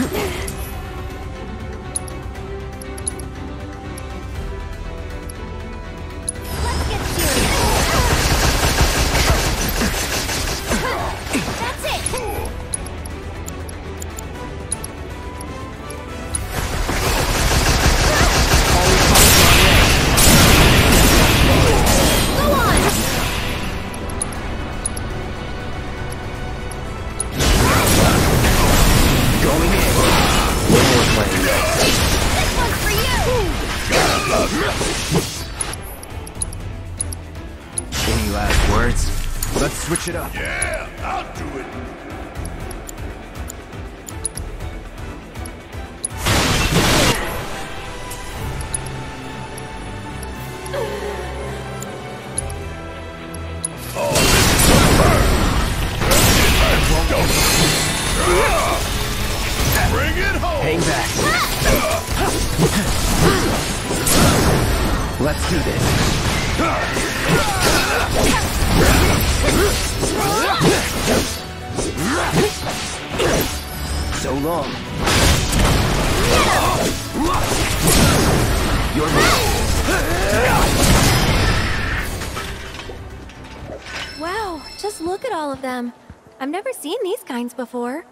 Yeah. Let's switch it up. Yeah, I'll do it. Bring it home! Hang back. Let's do this. So long. Wow, just look at all of them. I've never seen these kinds before.